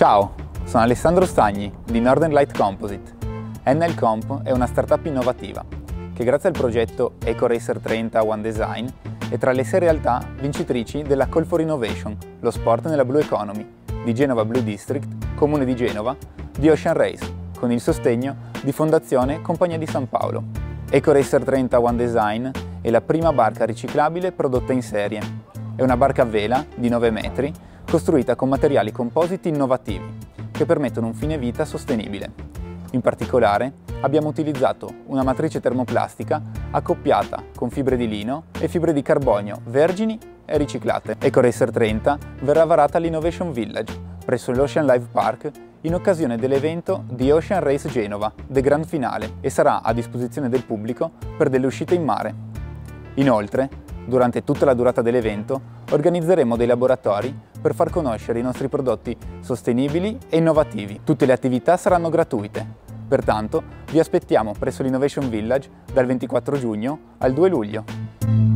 Ciao, sono Alessandro Stagni di Northern Light Composite. NL Comp è una startup innovativa che grazie al progetto EcoRacer 30 One Design è tra le sei realtà vincitrici della Call for Innovation, lo sport nella Blue Economy, di Genova Blue District, Comune di Genova, di Ocean Race, con il sostegno di Fondazione Compagnia di San Paolo. EcoRacer 30 One Design è la prima barca riciclabile prodotta in serie. È una barca a vela di 9 metri, costruita con materiali compositi innovativi, che permettono un fine vita sostenibile. In particolare, abbiamo utilizzato una matrice termoplastica accoppiata con fibre di lino e fibre di carbonio vergini e riciclate. EcoRacer 30 verrà varata all'Innovation Village, presso l'Ocean Live Park in occasione dell'evento di Ocean Race Genova, The Grand Finale, e sarà a disposizione del pubblico per delle uscite in mare. Inoltre, durante tutta la durata dell'evento, organizzeremo dei laboratori per far conoscere i nostri prodotti sostenibili e innovativi. Tutte le attività saranno gratuite. Pertanto, vi aspettiamo presso l'Innovation Village dal 24 giugno al 2 luglio.